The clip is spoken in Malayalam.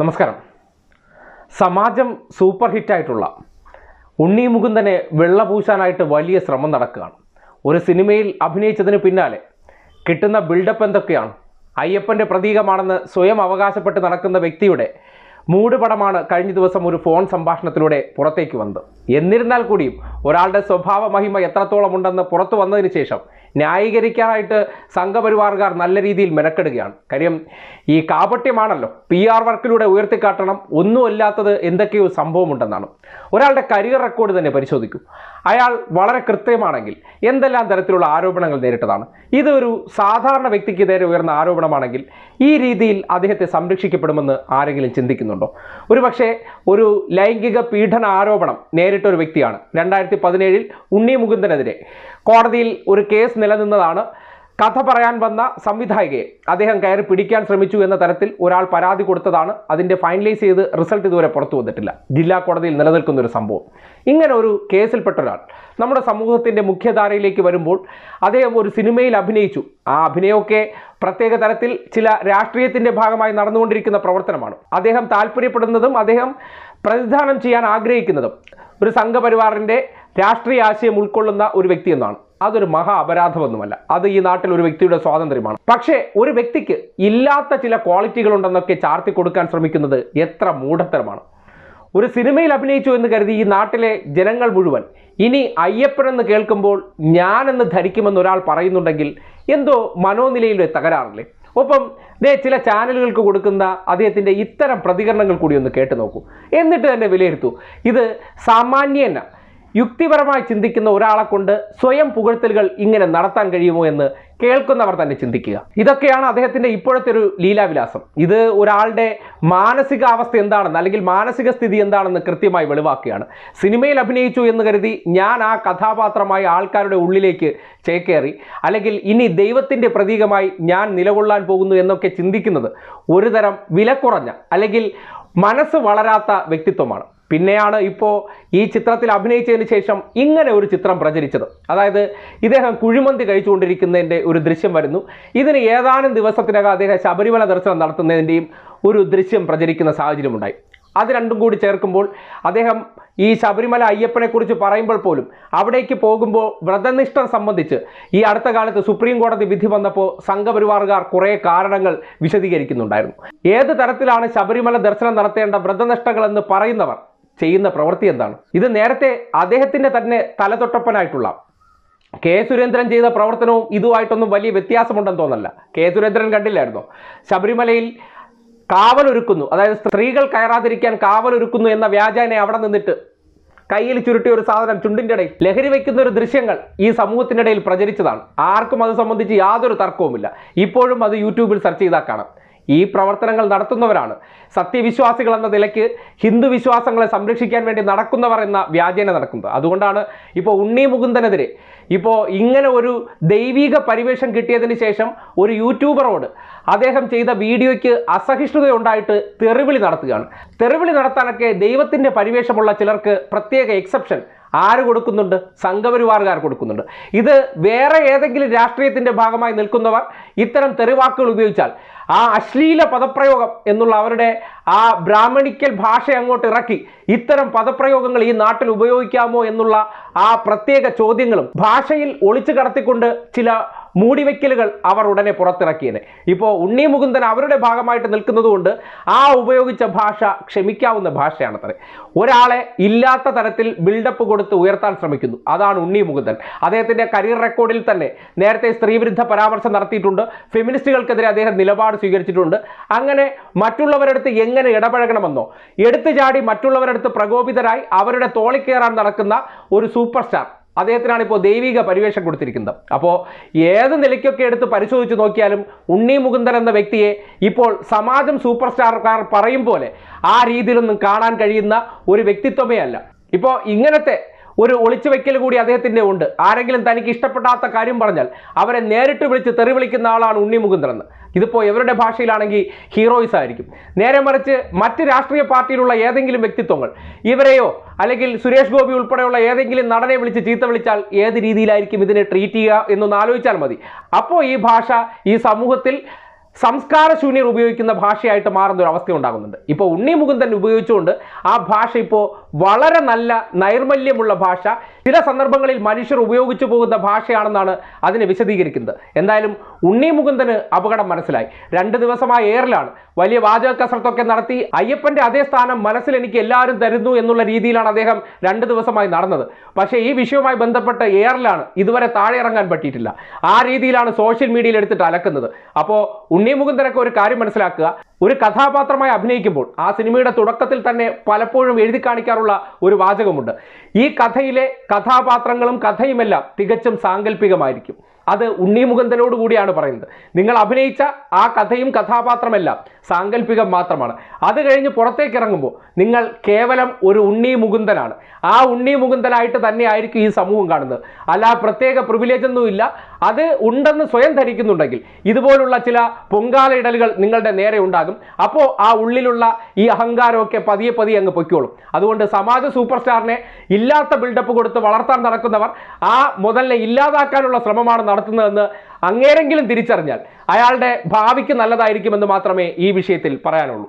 നമസ്കാരം. സമാജം സൂപ്പർ ഹിറ്റായിട്ടുള്ള ഉണ്ണി മുകുന്ദനെ വെള്ളപൂശാനായിട്ട് വലിയ ശ്രമം നടക്കുകയാണ്. ഒരു സിനിമയിൽ അഭിനയിച്ചതിന് പിന്നാലെ കിട്ടുന്ന ബിൽഡപ്പ് എന്തൊക്കെയാണ്? അയ്യപ്പന്റെ പ്രതീകമാണെന്ന് സ്വയം അവകാശപ്പെട്ട് നടക്കുന്ന വ്യക്തിയുടെ മൂടുപടമാണ് കഴിഞ്ഞ ദിവസം ഒരു ഫോൺ സംഭാഷണത്തിലൂടെ പുറത്തേക്ക് വന്നത്. എന്നിരുന്നാൽ കൂടിയും ഒരാളുടെ സ്വഭാവ മഹിമ എത്രത്തോളം ഉണ്ടെന്ന് പുറത്തു വന്നതിന് ശേഷം ന്യായീകരിക്കാനായിട്ട് സംഘപരിവാറുകാർ നല്ല രീതിയിൽ മെനക്കെടുകയാണ്. കാര്യം ഈ കാപട്യമാണല്ലോ. P R വർക്കിലൂടെ ഉയർത്തിക്കാട്ടണം. ഒന്നുമല്ലാത്തത് എന്തൊക്കെയോ സംഭവമുണ്ടെന്നാണ്. ഒരാളുടെ കരിയർ റെക്കോർഡ് തന്നെ പരിശോധിക്കൂ. അയാൾ വളരെ കൃത്യമാണെങ്കിൽ എന്തെല്ലാം തരത്തിലുള്ള ആരോപണങ്ങൾ നേരിട്ടതാണ്. ഇതൊരു സാധാരണ വ്യക്തിക്ക് നേരെ ഉയർന്ന ആരോപണമാണെങ്കിൽ ഈ രീതിയിൽ അദ്ദേഹത്തെ സംരക്ഷിക്കപ്പെടുമെന്ന് ആരെങ്കിലും ചിന്തിക്കുന്നുണ്ടോ? ഒരു പക്ഷേ ഒരു ലൈംഗിക പീഡന ആരോപണം നേരിട്ട ഒരു വ്യക്തിയാണ്. രണ്ടായിരത്തി പതിനേഴിൽ ഉണ്ണി മുകുന്ദനെതിരെ കോടതിയിൽ ഒരു കേസ് നിലനിന്നതാണ്. കഥ പറയാൻ വന്ന സംവിധായികയെ അദ്ദേഹം കയറി പിടിക്കാൻ ശ്രമിച്ചു എന്ന തരത്തിൽ ഒരാൾ പരാതി കൊടുത്തതാണ്. അതിന്റെ ഫൈനലൈസ് ചെയ്ത് റിസൾട്ട് ഇതുവരെ പുറത്തു വന്നിട്ടില്ല. ജില്ലാ കോടതിയിൽ നിലനിൽക്കുന്ന ഒരു സംഭവം. ഇങ്ങനെ ഒരു കേസിൽപ്പെട്ട ഒരാൾ നമ്മുടെ സമൂഹത്തിന്റെ മുഖ്യധാരയിലേക്ക് വരുമ്പോൾ അദ്ദേഹം ഒരു സിനിമയിൽ അഭിനയിച്ചു. ആ അഭിനയമൊക്കെ പ്രത്യേക തരത്തിൽ ചില രാഷ്ട്രീയത്തിന്റെ ഭാഗമായി നടന്നുകൊണ്ടിരിക്കുന്ന പ്രവർത്തനമാണ്. അദ്ദേഹം താല്പര്യപ്പെടുന്നതും അദ്ദേഹം പ്രതിദാനം ചെയ്യാൻ ആഗ്രഹിക്കുന്നതും ഒരു സംഘപരിവാറിന്റെ രാഷ്ട്രീയ ആശയം ഉൾക്കൊള്ളുന്ന ഒരു വ്യക്തി എന്നാണ്. അതൊരു മഹാ അപരാധമൊന്നുമല്ല. അത് ഈ നാട്ടിൽ ഒരു വ്യക്തിയുടെ സ്വാതന്ത്ര്യമാണ്. പക്ഷേ ഒരു വ്യക്തിക്ക് ഇല്ലാത്ത ചില ക്വാളിറ്റികൾ ഉണ്ടെന്നൊക്കെ ചാർത്തി കൊടുക്കാൻ ശ്രമിക്കുന്നത് എത്ര മൂഢത്തരമാണ്. ഒരു സിനിമയിൽ അഭിനയിച്ചു എന്ന് കരുതി ഈ നാട്ടിലെ ജനങ്ങൾ മുഴുവൻ ഇനി അയ്യപ്പനെന്ന് കേൾക്കുമ്പോൾ ഞാനെന്ന് ധരിക്കുമെന്ന് ഒരാൾ പറയുന്നുണ്ടെങ്കിൽ എന്തോ മനോനിലയിലെ തകരാറില്ലേ? ഒപ്പം ദേ ചില ചാനലുകൾക്ക് കൊടുക്കുന്ന അദ്ദേഹത്തിന്റെ ഇത്തരം പ്രതികരണങ്ങൾ കൂടി ഒന്ന് കേട്ടു നോക്കൂ. എന്നിട്ട് തന്നെ വിലയിരുത്തൂ. ഇത് സാമാന്യേന യുക്തിപരമായി ചിന്തിക്കുന്ന ഒരാളെ കൊണ്ട് സ്വയം പുകഴ്ത്തലുകൾ ഇങ്ങനെ നടത്താൻ കഴിയുമോ എന്ന് കേൾക്കുന്നവർ തന്നെ ചിന്തിക്കുക. ഇതൊക്കെയാണ് അദ്ദേഹത്തിന്റെ ഇപ്പോഴത്തെ ഒരു ലീലാവിലാസം. ഇത് ഒരാളുടെ മാനസികാവസ്ഥ എന്താണെന്ന് അല്ലെങ്കിൽ മാനസിക സ്ഥിതി എന്താണെന്ന് കൃത്യമായി വെളിവാക്കുകയാണ്. സിനിമയിൽ അഭിനയിച്ചു എന്ന് കരുതി ഞാൻ ആ കഥാപാത്രമായി ആൾക്കാരുടെ ഉള്ളിലേക്ക് ചേക്കേറി. അല്ലെങ്കിൽ ഇനി ദൈവത്തിന്റെ പ്രതീകമായി ഞാൻ നിലകൊള്ളാൻ പോകുന്നു എന്നൊക്കെ ചിന്തിക്കുന്നത് ഒരുതരം വിലക്കുറഞ്ഞ അല്ലെങ്കിൽ മനസ്സ് വളരാത്ത വ്യക്തിത്വമാണ്. പിന്നെയാണ് ഇപ്പോൾ ഈ ചിത്രത്തിൽ അഭിനയിച്ചതിന് ശേഷം ഇങ്ങനെ ഒരു ചിത്രം പ്രചരിച്ചത്. അതായത് ഇദ്ദേഹം കുഴിമന്തി കഴിച്ചുകൊണ്ടിരിക്കുന്നതിന്റെ ഒരു ദൃശ്യം വരുന്നു. ഇതിന് ഏതാനും ദിവസത്തിനകം അദ്ദേഹം ശബരിമല ദർശനം നടത്തുന്നതിന്റെയും ഒരു ദൃശ്യം പ്രചരിക്കുന്ന സാഹചര്യമുണ്ടായി. അത് രണ്ടും കൂടി ചേർക്കുമ്പോൾ അദ്ദേഹം ഈ ശബരിമല അയ്യപ്പനെക്കുറിച്ച് പറയുമ്പോൾ പോലും അവിടേക്ക് പോകുമ്പോൾ വ്രതനിഷ്ഠ സംബന്ധിച്ച് ഈ അടുത്ത കാലത്ത് സുപ്രീം കോടതി വിധി വന്നപ്പോൾ സംഘപരിവാറുകാർ കുറേ കാരണങ്ങൾ വിശദീകരിക്കുന്നുണ്ടായിരുന്നു. ഏത് തരത്തിലാണ് ശബരിമല ദർശനം നടത്തേണ്ട വ്രതനിഷ്ഠകളെന്ന് പറയുന്നവർ ചെയ്യുന്ന പ്രവൃത്തി എന്താണ്? ഇത് നേരത്തെ അദ്ദേഹത്തിന്റെ തന്നെ തലതൊട്ടപ്പനായിട്ടുള്ള കെ സുരേന്ദ്രൻ ചെയ്ത പ്രവർത്തനവും ഇതുമായിട്ടൊന്നും വലിയ വ്യത്യാസമുണ്ടെന്ന് തോന്നല്ല. കെ സുരേന്ദ്രൻ കണ്ടില്ലായിരുന്നു? ശബരിമലയിൽ കാവലൊരുക്കുന്നു. അതായത് സ്ത്രീകൾ കയറാതിരിക്കാൻ കാവലൊരുക്കുന്നു എന്ന വ്യാജനെ അവിടെ നിന്നിട്ട് കയ്യിൽ ചുരുട്ടിയ ഒരു സാധനം ചുണ്ടിന്റെ ഇടയിൽ ലഹരി വയ്ക്കുന്ന ഒരു ദൃശ്യങ്ങൾ ഈ സമൂഹത്തിനിടയിൽ പ്രചരിച്ചതാണ്. ആർക്കും അത് സംബന്ധിച്ച് യാതൊരു തർക്കവുമില്ല. ഇപ്പോഴും അത് യൂട്യൂബിൽ സെർച്ച് ചെയ്താൽ കാണാം. ഈ പ്രവർത്തനങ്ങൾ നടത്തുന്നവരാണ്. സത്യവിശ്വാസികൾ എന്ന നിലയ്ക്ക് ഹിന്ദു വിശ്വാസങ്ങളെ സംരക്ഷിക്കാൻ വേണ്ടി നടക്കുന്നവർ എന്ന വ്യാജേന നടക്കുന്നത്. അതുകൊണ്ടാണ് ഇപ്പോൾ ഉണ്ണി മുകുന്ദനെതിരെ ഇപ്പോൾ ഇങ്ങനെ ഒരു ദൈവിക പരിവേഷം കിട്ടിയതിന് ശേഷം ഒരു യൂട്യൂബറോട് അദ്ദേഹം ചെയ്ത വീഡിയോയ്ക്ക് അസഹിഷ്ണുത ഉണ്ടായിട്ട് തെറിവിളി നടത്തുകയാണ്. തെറിവിളി നടത്താനൊക്കെ ദൈവത്തിന്റെ പരിവേഷമുള്ള ചിലർക്ക് പ്രത്യേക എക്സെപ്ഷൻ ആര് കൊടുക്കുന്നുണ്ട്? സംഘപരിവാറുകാർ കൊടുക്കുന്നുണ്ട്. ഇത് വേറെ ഏതെങ്കിലും രാഷ്ട്രീയത്തിന്റെ ഭാഗമായി നിൽക്കുന്നവർ ഇത്തരം തെറിവാക്കുകൾ ഉപയോഗിച്ചാൽ ആ അശ്ലീല പദപ്രയോഗം എന്നുള്ള അവരുടെ ആ ബ്രാഹ്മണിക്കൽ ഭാഷ അങ്ങോട്ട് ഇറക്കി ഇത്തരം പദപ്രയോഗങ്ങൾ ഈ നാട്ടിൽ ഉപയോഗിക്കാമോ എന്നുള്ള ആ പ്രത്യേക ചോദ്യങ്ങളും ഭാഷയിൽ ഒളിച്ചു കടത്തിക്കൊണ്ട് ചില മൂടിവെക്കലുകൾ അവർ ഉടനെ പുറത്തിറക്കിയത്. ഇപ്പോൾ ഉണ്ണി മുകുന്ദൻ അവരുടെ ഭാഗമായിട്ട് നിൽക്കുന്നതുകൊണ്ട് ആ ഉപയോഗിച്ച ഭാഷ ക്ഷമിക്കാവുന്ന ഭാഷയാണത്രേ. ഒരാളെ ഇല്ലാത്ത തരത്തിൽ ബിൽഡപ്പ് കൊടുത്ത് ഉയർത്താൻ ശ്രമിക്കുന്നു. അതാണ് ഉണ്ണി മുകുന്ദൻ. അദ്ദേഹത്തിന്റെ കരിയർ റെക്കോർഡിൽ തന്നെ നേരത്തെ സ്ത്രീവിരുദ്ധ പരാമർശം നടത്തിയിട്ടുണ്ട്. ഫെമിനിസ്റ്റുകൾക്കെതിരെ അദ്ദേഹം നിലപാട് സ്വീകരിച്ചിട്ടുണ്ട്. അങ്ങനെ മറ്റുള്ളവരടുത്ത് എങ്ങനെ ഇടപഴകണമെന്നോ എടുത്തു ചാടി മറ്റുള്ളവരടുത്ത് പ്രകോപിതരായി അവരുടെ തോളിക്കേറാൻ നടക്കുന്ന ഒരു സൂപ്പർ സ്റ്റാർ അദ്ദേഹത്തിനാണ് ഇപ്പോൾ ദൈവിക പരിവേഷം കൊടുത്തിരിക്കുന്നത്. അപ്പോൾ ഏത് നിലയ്ക്കൊക്കെ എടുത്ത് പരിശോധിച്ച് നോക്കിയാലും ഉണ്ണി മുകുന്ദൻ എന്ന വ്യക്തിയെ ഇപ്പോൾ സമാജം സൂപ്പർ സ്റ്റാർക്കാർ പറയും പോലെ ആ രീതിയിലൊന്നും കാണാൻ കഴിയുന്ന ഒരു വ്യക്തിത്വമേ അല്ല. ഇപ്പോൾ ഇങ്ങനത്തെ ഒരു ഒളിച്ചു വെക്കൽ കൂടി അദ്ദേഹത്തിന്റെ ഉണ്ട്. ആരെങ്കിലും തനിക്ക് ഇഷ്ടപ്പെടാത്ത കാര്യം പറഞ്ഞാൽ അവരെ നേരിട്ട് വിളിച്ച് തെറി വിളിക്കുന്ന ആളാണ് ഉണ്ണി മുകുന്ദൻ ഇതിപ്പോൾ ഇവരുടെ ഭാഷയിലാണെങ്കിൽ ഹീറോയിസ് ആയിരിക്കും. നേരെ മറിച്ച് മറ്റ് രാഷ്ട്രീയ പാർട്ടിയിലുള്ള ഏതെങ്കിലും വ്യക്തിത്വങ്ങൾ ഇവരെയോ അല്ലെങ്കിൽ സുരേഷ് ഗോപി ഉൾപ്പെടെയുള്ള ഏതെങ്കിലും നടനെ വിളിച്ച് ചീത്ത വിളിച്ചാൽ ഏത് രീതിയിലായിരിക്കും ഇതിനെ ട്രീറ്റ് ചെയ്യുക എന്നൊന്ന് ആലോചിച്ചാൽ മതി. അപ്പോൾ ഈ ഭാഷ ഈ സമൂഹത്തിൽ സംസ്കാരശൂന്യർ ഉപയോഗിക്കുന്ന ഭാഷയായിട്ട് മാറുന്ന ഒരു അവസ്ഥ ഉണ്ടാകുന്നുണ്ട്. ഇപ്പോൾ ഉണ്ണി മുകുന്ദൻ ഉപയോഗിച്ചുകൊണ്ട് ആ ഭാഷ ഇപ്പോൾ വളരെ നല്ല നൈർമല്യമുള്ള ഭാഷ. ചില സന്ദർഭങ്ങളിൽ മനുഷ്യർ ഉപയോഗിച്ചു പോകുന്ന ഭാഷയാണെന്നാണ് അതിനെ വിശദീകരിക്കുന്നത്. എന്തായാലും ഉണ്ണി മുകുന്ദന് അപകടം മനസ്സിലായി. രണ്ട് ദിവസമായ എയറിലാണ് വലിയ വാചക കസരത്തൊക്കെ നടത്തി അയ്യപ്പന്റെ അതേ സ്ഥാനം മനസ്സിൽ എനിക്ക് എല്ലാവരും തരുന്നു എന്നുള്ള രീതിയിലാണ് അദ്ദേഹം രണ്ട് ദിവസമായി നടന്നത്. പക്ഷേ ഈ വിഷയവുമായി ബന്ധപ്പെട്ട് എയറിലാണ് ഇതുവരെ താഴെ ഇറങ്ങാൻ പറ്റിയിട്ടില്ല. ആ രീതിയിലാണ് സോഷ്യൽ മീഡിയയിൽ എടുത്തിട്ട് അലക്കുന്നത്. അപ്പോൾ ഉണ്ണി മുകുന്ദനൊക്കെ ഒരു കാര്യം മനസ്സിലാക്കുക. ഒരു കഥാപാത്രമായി അഭിനയിക്കുമ്പോൾ ആ സിനിമയുടെ തുടക്കത്തിൽ തന്നെ പലപ്പോഴും എഴുതി കാണിക്കാറുള്ള ഒരു വാചകമുണ്ട്. ഈ കഥയിലെ കഥാപാത്രങ്ങളും കഥയുമെല്ലാം തികച്ചും സാങ്കല്പികമായിരിക്കും അത് ഉണ്ണി മുകുന്ദനോട് കൂടിയാണ് പറയുന്നത്. നിങ്ങൾ അഭിനയിച്ച ആ കഥയും കഥാപാത്രമെല്ലാം സാങ്കല്പികം മാത്രമാണ്. അത് കഴിഞ്ഞ് പുറത്തേക്ക് ഇറങ്ങുമ്പോൾ നിങ്ങൾ കേവലം ഒരു ഉണ്ണി മുകുന്ദനാണ്. ആ ഉണ്ണി മുകുന്ദനായിട്ട് തന്നെയായിരിക്കും ഈ സമൂഹം കാണുന്നത്. അല്ല പ്രത്യേക പ്രിവിലേജ് ഒന്നുമില്ല. അത് ഉണ്ടെന്ന് സ്വയം ധരിക്കുന്നുണ്ടെങ്കിൽ ഇതുപോലുള്ള ചില പൊങ്കാല ഇടലുകൾ നിങ്ങളുടെ നേരെ ഉണ്ടാകും. അപ്പോൾ ആ ഉള്ളിലുള്ള ഈ അഹങ്കാരമൊക്കെ പതിയെ പതിയെ അങ്ങ് പൊയ്ക്കോളും. അതുകൊണ്ട് സമാജ സൂപ്പർ സ്റ്റാറിനെ ഇല്ലാത്ത ബിൽഡപ്പ് കൊടുത്ത് വളർത്താൻ നടക്കുന്നവർ ആ മുതലിനെ ഇല്ലാതാക്കാനുള്ള ശ്രമമാണ് നടത്തുന്നതെന്ന് അങ്ങേരെങ്കിലും തിരിച്ചറിഞ്ഞാൽ അയാളുടെ ഭാവിക്ക് നല്ലതായിരിക്കുമെന്ന് മാത്രമേ ഈ വിഷയത്തിൽ പറയാനുള്ളൂ.